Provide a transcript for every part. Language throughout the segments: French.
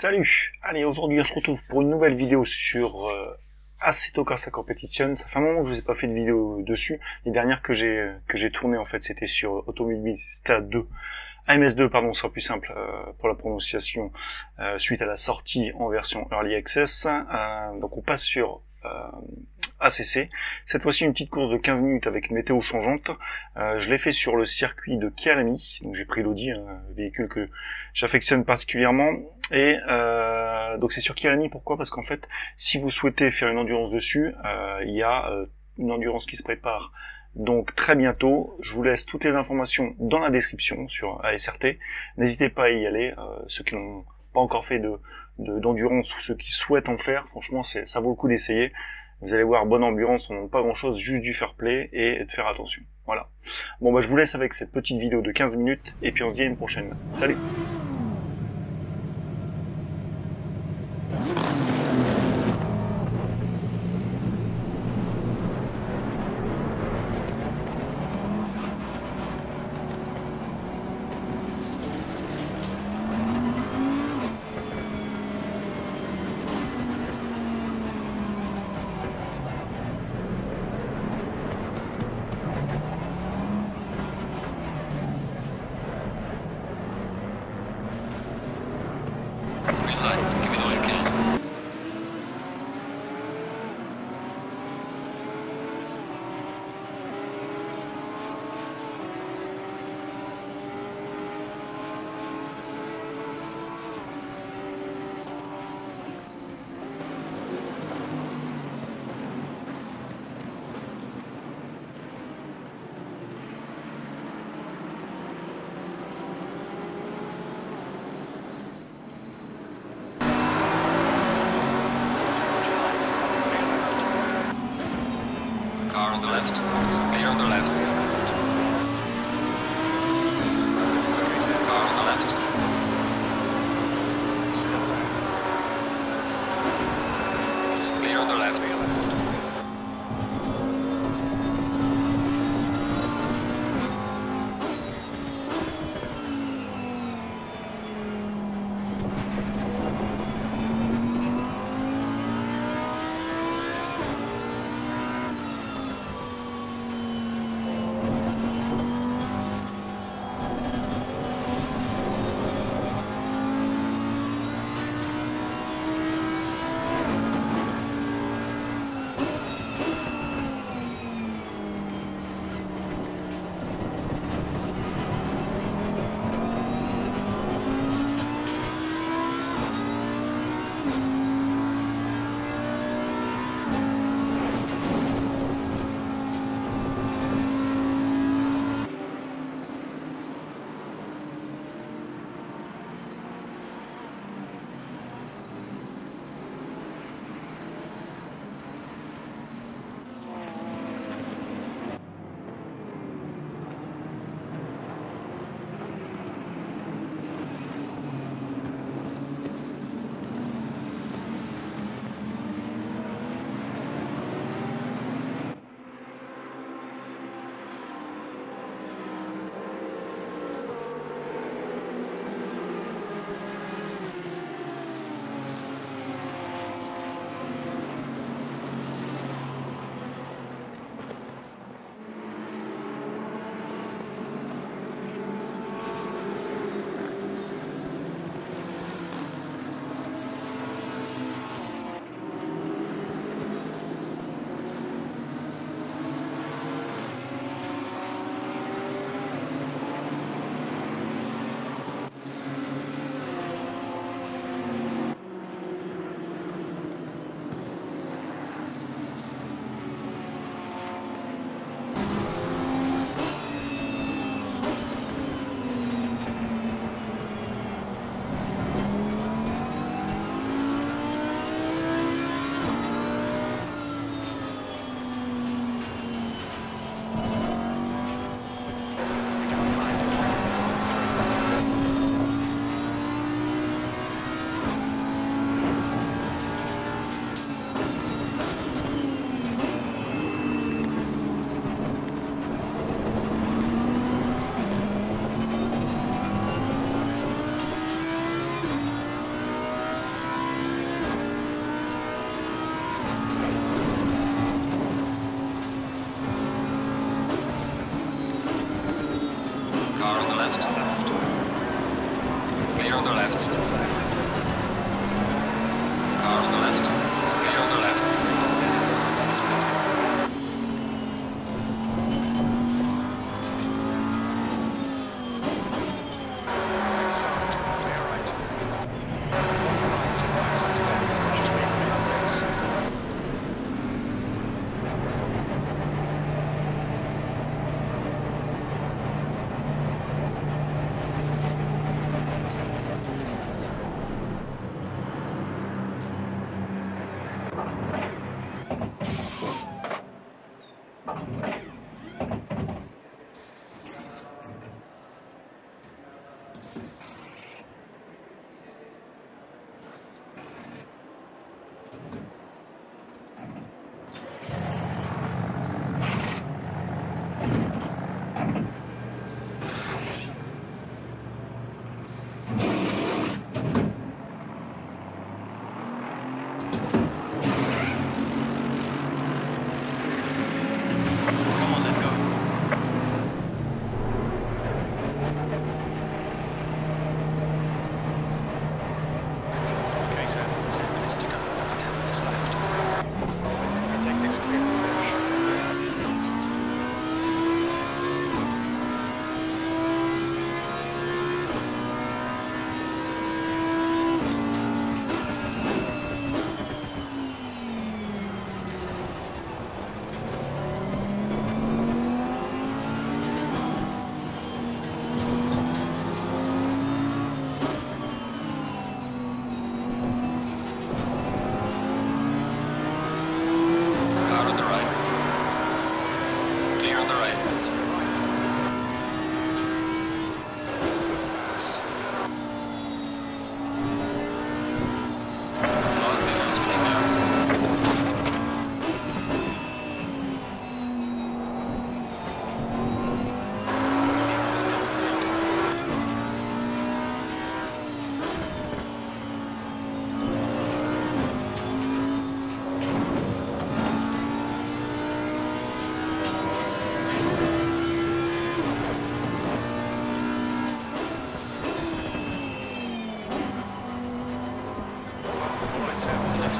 Salut Allez, aujourd'hui on se retrouve pour une nouvelle vidéo sur euh, Assetto Corsa Competition. Ça fait un moment que je vous ai pas fait de vidéo dessus. Les dernières que j'ai que j'ai tournées en fait c'était sur Automobilista 2. AMS2 pardon, sera plus simple euh, pour la prononciation euh, suite à la sortie en version Early Access. Euh, donc on passe sur ACC. Cette fois-ci une petite course de 15 minutes avec météo changeante. Je l'ai fait sur le circuit de Kialami, donc j'ai pris l'Audi, un véhicule que j'affectionne particulièrement. Et euh, donc c'est sur Kialami, pourquoi? Parce qu'en fait, si vous souhaitez faire une endurance dessus, euh, il y a euh, une endurance qui se prépare donc très bientôt. Je vous laisse toutes les informations dans la description sur ASRT. N'hésitez pas à y aller, euh, ceux qui n'ont pas encore fait de d'endurance ou ceux qui souhaitent en faire, franchement ça vaut le coup d'essayer. Vous allez voir, bonne ambiance, on n'a pas grand chose, juste du fair play et de faire attention. Voilà. Bon bah je vous laisse avec cette petite vidéo de 15 minutes et puis on se dit à une prochaine. Salut Car on the left. Clear on the left.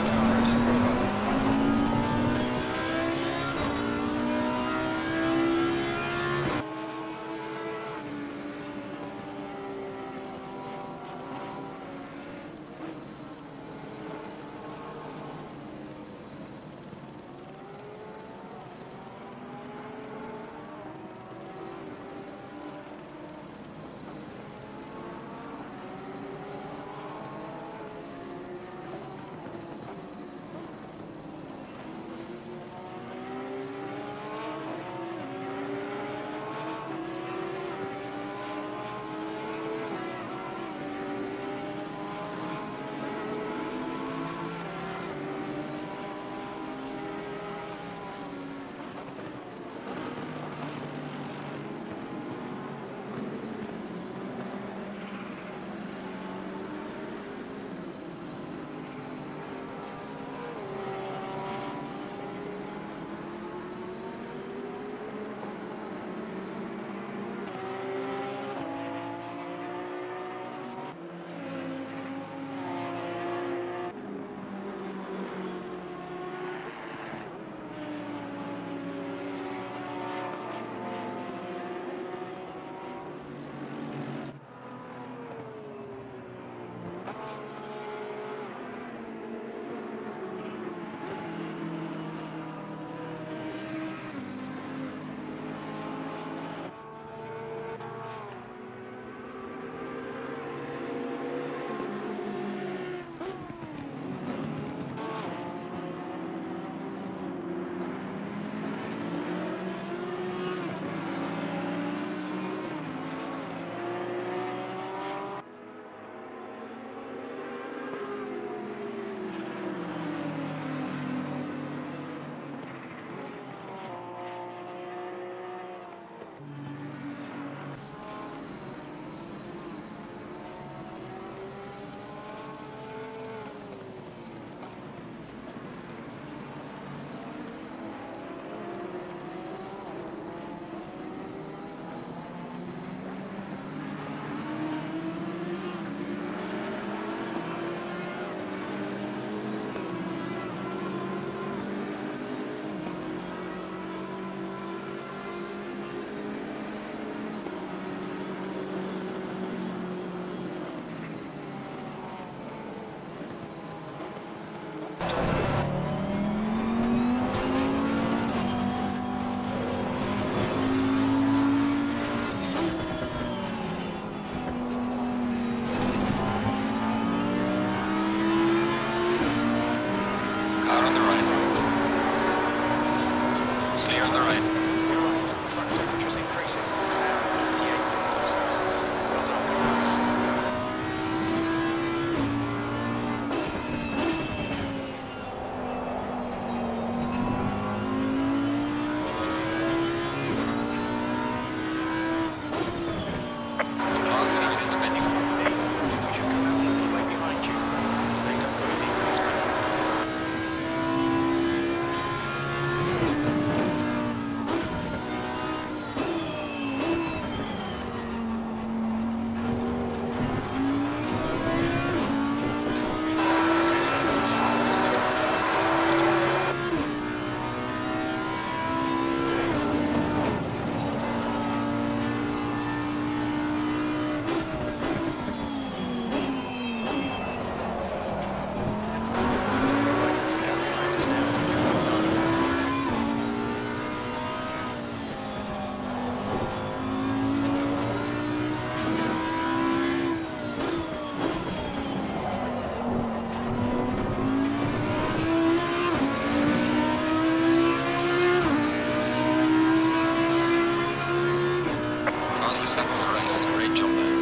Cars. That's the sample price. Great job.